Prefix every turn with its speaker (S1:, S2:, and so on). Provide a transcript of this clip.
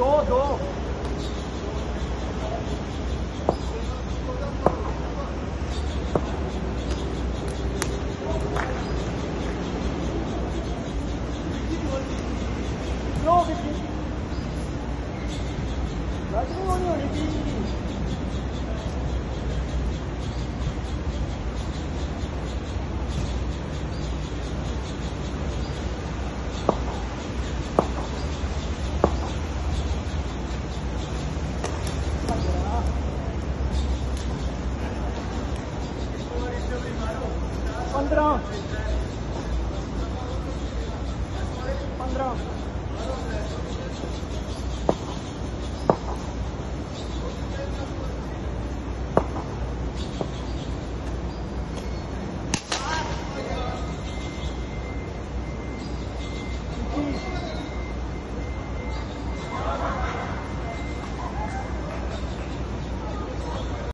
S1: 走走。
S2: 走。
S3: पंद्रह Thank you.